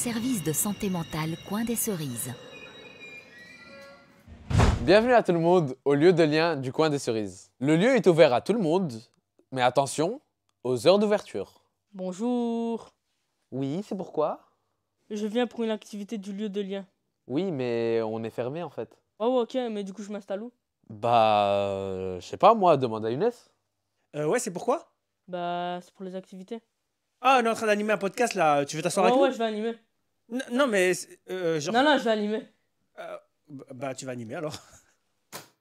service de santé mentale Coin des Cerises. Bienvenue à tout le monde au lieu de lien du coin des cerises. Le lieu est ouvert à tout le monde, mais attention aux heures d'ouverture. Bonjour, Oui, c'est pourquoi? Je viens pour une activité du lieu de lien. Oui, mais on est fermé en fait. Oh ouais, ok, mais du coup je m'installe où? Bah, euh, je sais pas moi, demande à Younes. Euh, ouais, c'est pourquoi? Bah c'est pour les activités. Ah, on est en train d'animer un podcast là. Tu veux t'asseoir Ouais, avec ouais, nous? je vais animer. N- Non, mais. euh, genre. Non, non, je vais animer. euh, bah, tu vas animer alors.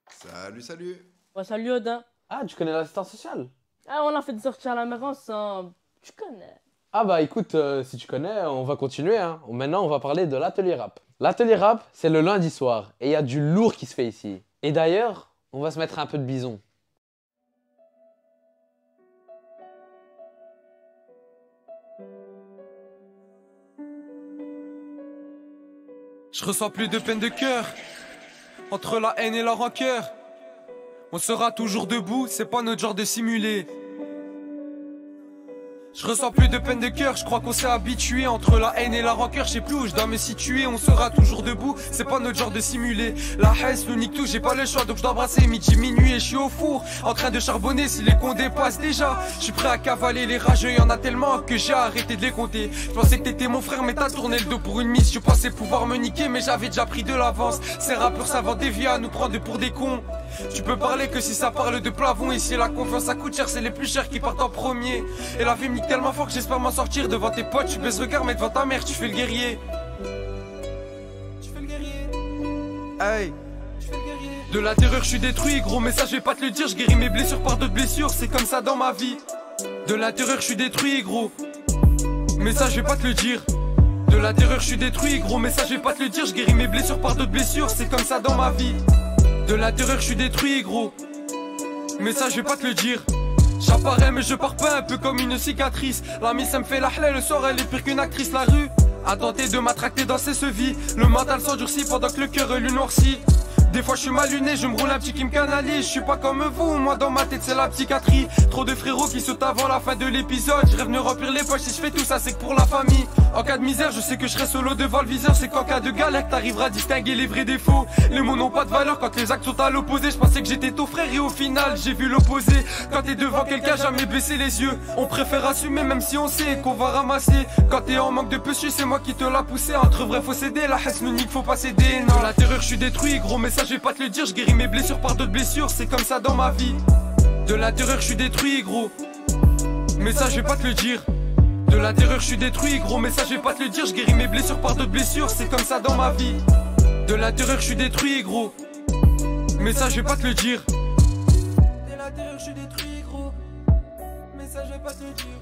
Salut, salut. Ouais, salut Odin. Ah, tu connais l'assistant social? Ah, on a fait sortir à la mer ensemble. Tu connais. Ah bah écoute, euh, si tu connais, on va continuer. Hein. Maintenant, on va parler de l'atelier rap. L'atelier rap, c'est le lundi soir, et il y a du lourd qui se fait ici. Et d'ailleurs, on va se mettre un peu de bison. Je ressens plus de peine de cœur. Entre la haine et la rancœur. On sera toujours debout, c'est pas notre genre de simuler. Je ressens plus de peine de cœur, je crois qu'on s'est habitué entre la haine et la rancœur, je sais plus où je dois me situer, on sera toujours debout, c'est pas notre genre de simuler. La haine nous nique tout, j'ai pas le choix, donc je dois brasser midi, minuit et je suis au four, en train de charbonner si les comptes dépassent déjà. Je suis prêt à cavaler les rageux, y en a tellement que j'ai arrêté de les compter. Je pensais que t'étais mon frère, mais t'as tourné le dos pour une mise. Je pensais pouvoir me niquer, mais j'avais déjà pris de l'avance. Ces rappeurs savent dévier à nous prendre pour des cons. Tu peux parler que si ça parle de plafond Ici la confiance ça coûte cher C'est les plus chers qui partent en premier. Et la vie me nique tellement fort que j'espère m'en sortir Devant tes potes. Tu baisses le regard mais devant ta mère tu fais le guerrier. Tu fais le guerrier. De la terreur je suis détruit gros mais ça je vais pas te le dire. Je guéris mes blessures par d'autres blessures C'est comme ça dans ma vie. De la terreur je suis détruit gros. Mais ça je vais pas te le dire. De la terreur, je suis détruit, gros, mais ça je vais pas te le dire. Je guéris mes blessures par d'autres blessures, c'est comme ça dans ma vie. De la terreur, je suis détruit, gros. Mais ça, je vais pas te le dire. J'apparais, mais je pars pas un peu comme une cicatrice. La mise, ça me fait la le soir, elle est pire qu'une actrice. La rue a tenté de m'attracter dans ses sevis. Le mental s'endurcit pendant que le cœur lui noircit. Des fois je suis mal luné, je me roule un petit qui me canalise. Je suis pas comme vous, moi dans ma tête c'est la psychiatrie. Trop de frérots qui sautent avant la fin de l'épisode. Je rêve de remplir les poches si je fais tout ça, c'est que pour la famille. En cas de misère, je sais que je serai solo devant le viseur. C'est qu'en cas de galère, t'arriveras à distinguer les vrais défauts. Les mots n'ont pas de valeur quand les actes sont à l'opposé. Je pensais que j'étais ton frère et au final j'ai vu l'opposé. Quand t'es devant quelqu'un, jamais baisser les yeux. On préfère assumer même si on sait qu'on va ramasser. Quand t'es en manque de pessu, c'est moi qui te l'a poussé. Entre vrai, faut céder. La nique, faut pas céder. Non, la terreur, je suis détruit, gros, mais ça je vais pas te le dire. Je guéris mes blessures par d'autres blessures. C'est comme ça dans ma vie. De la terreur, je suis détruit, gros. Mais ça, je vais pas te le dire. De la terreur, je suis détruit, gros. Mais ça, je vais pas te le dire. Je guéris mes blessures par d'autres blessures. C'est comme ça dans ma vie. De la terreur, je suis détruit, gros. Mais ça, je vais pas te le dire. De la terreur, je suis détruit, gros. Mais ça, je vais pas te le dire.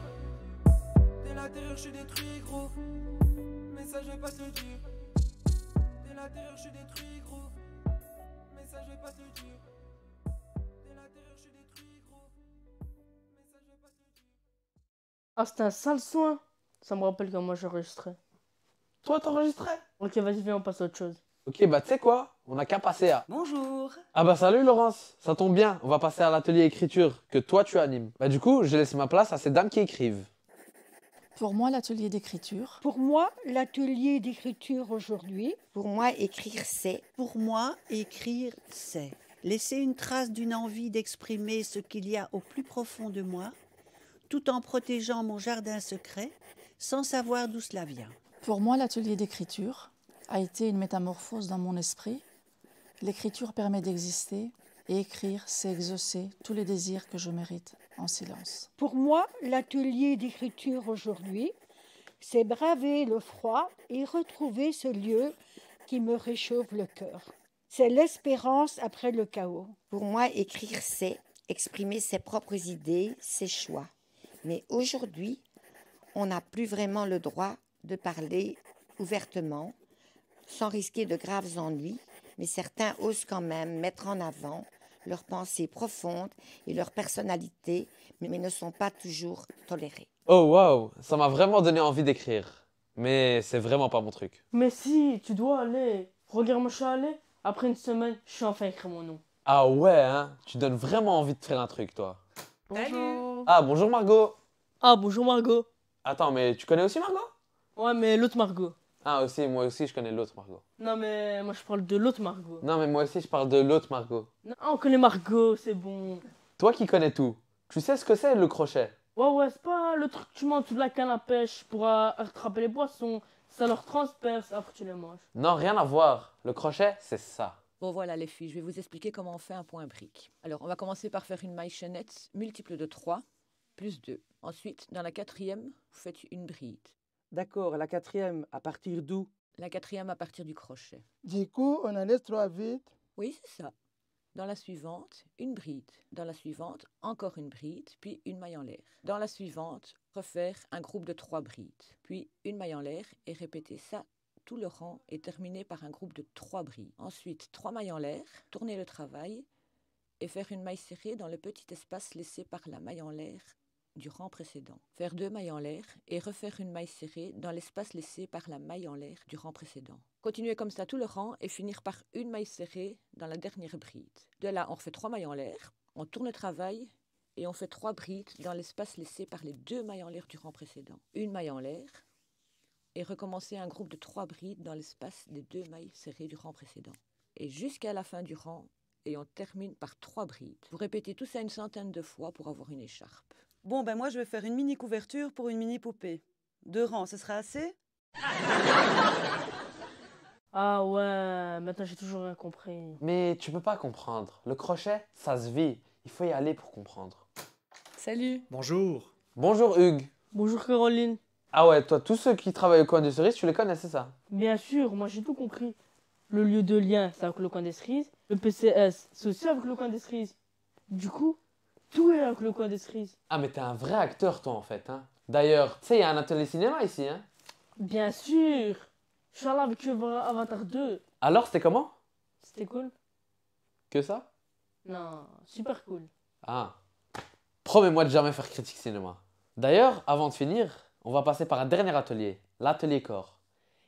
De la terreur, je suis détruit, gros. Mais ça, je vais pas te le dire. De je suis détruit, gros. Mais ça, je vais pas te le dire. De la terreur, je suis détruit, gros. Mais ça, je vais pas te le dire. Ah, c'était un sale soin. Ça me rappelle quand moi j'enregistrais. Toi, t'enregistrais? Ok, vas-y, viens, on passe à autre chose. Ok, bah tu sais quoi? On a qu'à passer à... Bonjour. Ah bah salut Laurence, ça tombe bien, on va passer à l'atelier écriture que toi tu animes. Bah du coup, j'ai laissé ma place à ces dames qui écrivent. Pour moi, l'atelier d'écriture, Pour moi, l'atelier d'écriture aujourd'hui, Pour moi, écrire, c'est. Pour moi, écrire, c'est. Laisser une trace d'une envie d'exprimer ce qu'il y a au plus profond de moi, tout en protégeant mon jardin secret, sans savoir d'où cela vient. pour moi, l'atelier d'écriture a été une métamorphose dans mon esprit. L'écriture permet d'exister et écrire, c'est exaucer tous les désirs que je mérite en silence. pour moi, l'atelier d'écriture aujourd'hui, c'est braver le froid et retrouver ce lieu qui me réchauffe le cœur. C'est l'espérance après le chaos. Pour moi, écrire, c'est exprimer ses propres idées, ses choix. Mais aujourd'hui, on n'a plus vraiment le droit de parler ouvertement, sans risquer de graves ennuis, mais certains osent quand même mettre en avant leurs pensées profondes et leur personnalité, mais ne sont pas toujours tolérés. Oh waouh, ça m'a vraiment donné envie d'écrire. Mais c'est vraiment pas mon truc. Mais si, tu dois aller. Regarde, moi je suis allé. Après une semaine, je suis enfin écrit mon nom. Ah ouais, hein Tu donnes vraiment envie de faire un truc, toi. Bonjour. Ah, bonjour Margot. Ah, bonjour Margot. Attends, mais tu connais aussi Margot? Ouais, mais l'autre Margot. Ah, aussi, moi aussi, je connais l'autre Margot. Non, mais moi je parle de l'autre Margot. Non, mais moi aussi, je parle de l'autre Margot. Non, ah, on connaît Margot, c'est bon. Toi qui connais tout, tu sais ce que c'est le crochet? Ouais, ouais, c'est pas le truc que tu mets en dessous de la canne à pêche pour euh, attraper les poissons. Ça leur transperce, après tu les manges. Non, rien à voir. Le crochet, c'est ça. Bon voilà les filles, je vais vous expliquer comment on fait un point brique. Alors on va commencer par faire une maille chaînette multiple de 3 plus 2. Ensuite, dans la quatrième, vous faites une bride. D'accord, la quatrième, à partir d'où? La quatrième à partir du crochet. Du coup, on en laisse trois vides. Oui, c'est ça. Dans la suivante, une bride. Dans la suivante, encore une bride, puis une maille en l'air. Dans la suivante, refaire un groupe de trois brides, puis une maille en l'air et répéter ça. Tout le rang est terminé par un groupe de trois brides. Ensuite, trois mailles en l'air, tourner le travail et faire une maille serrée dans le petit espace laissé par la maille en l'air du rang précédent. Faire deux mailles en l'air et refaire une maille serrée dans l'espace laissé par la maille en l'air du rang précédent. Continuer comme ça tout le rang et finir par une maille serrée dans la dernière bride. De là, on refait trois mailles en l'air, on tourne le travail et on fait trois brides dans l'espace laissé par les deux mailles en l'air du rang précédent. Une maille en l'air et recommencer un groupe de trois brides dans l'espace des deux mailles serrées du rang précédent. Et jusqu'à la fin du rang, et on termine par trois brides. Vous répétez tout ça une centaine de fois pour avoir une écharpe. Bon, ben moi, je vais faire une mini couverture pour une mini poupée. Deux rangs, ce sera assez? Ah ouais, maintenant j'ai toujours rien compris. Mais tu peux pas comprendre. Le crochet, ça se vit. Il faut y aller pour comprendre. Salut Bonjour. Bonjour Hugues. Bonjour Caroline. Ah ouais, toi, tous ceux qui travaillent au coin des cerises, tu les connais, c'est ça? Bien sûr, moi j'ai tout compris. Le lieu de lien, c'est avec le coin des cerises. Le PCS, c'est aussi avec le coin des cerises. Du coup, tout est avec le coin des cerises. Ah, mais t'es un vrai acteur, toi, en fait. Hein. D'ailleurs, tu sais, il y a un atelier cinéma ici. Hein. Bien sûr. Je suis allé avec Avatar 2. Alors, c'était comment? C'était cool Que ça? Non, super cool. Ah. Promets-moi de jamais faire critique cinéma. D'ailleurs, avant de finir, on va passer par un dernier atelier, l'atelier corps.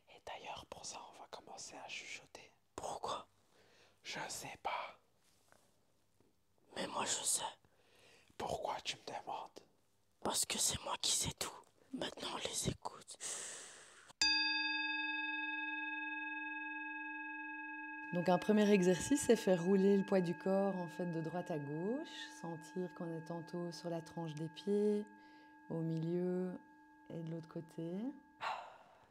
Et d'ailleurs, pour ça, on va commencer à chuchoter. Pourquoi? Je sais pas. Mais moi je sais. Pourquoi tu me demandes? Parce que c'est moi qui sais tout. Maintenant, on les écoute. Donc un premier exercice, c'est faire rouler le poids du corps en fait de droite à gauche, sentir qu'on est tantôt sur la tranche des pieds, au milieu et de l'autre côté.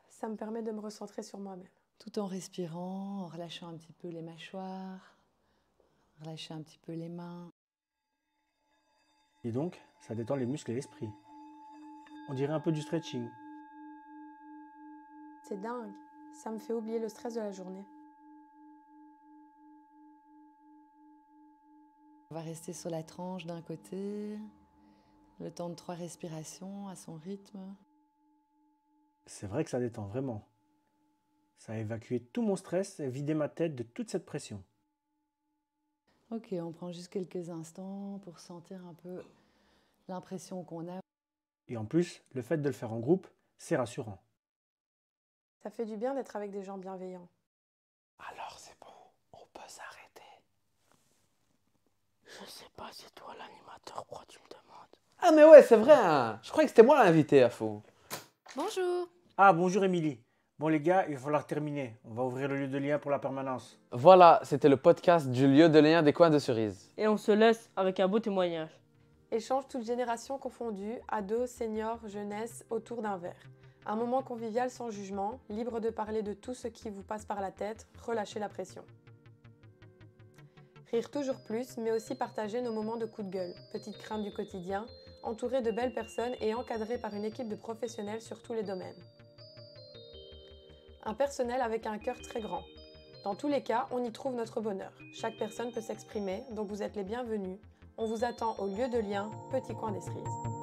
Ça me permet de me recentrer sur moi-même. Tout en respirant, en relâchant un petit peu les mâchoires, relâcher un petit peu les mains. Et donc, ça détend les muscles et l'esprit. On dirait un peu du stretching. C'est dingue. Ça me fait oublier le stress de la journée. On va rester sur la tranche d'un côté, le temps de trois respirations à son rythme. C'est vrai que ça détend vraiment. Ça a évacué tout mon stress et vidé ma tête de toute cette pression. Ok, on prend juste quelques instants pour sentir un peu l'impression qu'on a. Et en plus, le fait de le faire en groupe, c'est rassurant. Ça fait du bien d'être avec des gens bienveillants. Alors c'est bon, on peut s'arrêter. Je sais pas, c'est toi l'animateur, pourquoi tu me demandes? Ah mais ouais, c'est vrai, hein. je croyais que c'était moi l'invité à faux. Bonjour. Ah, bonjour Émilie. Bon les gars, il va falloir terminer. On va ouvrir le lieu de lien pour la permanence. Voilà, c'était le podcast du lieu de lien des coins de cerises. Et on se laisse avec un beau témoignage. Échange toutes générations confondues, ados, seniors, jeunesse, autour d'un verre. Un moment convivial sans jugement, libre de parler de tout ce qui vous passe par la tête, relâchez la pression. Rire toujours plus, mais aussi partager nos moments de coup de gueule, petites craintes du quotidien, entouré de belles personnes et encadré par une équipe de professionnels sur tous les domaines. Un personnel avec un cœur très grand. Dans tous les cas, on y trouve notre bonheur. Chaque personne peut s'exprimer, donc vous êtes les bienvenus. On vous attend au lieu de lien, petit coin des cerises.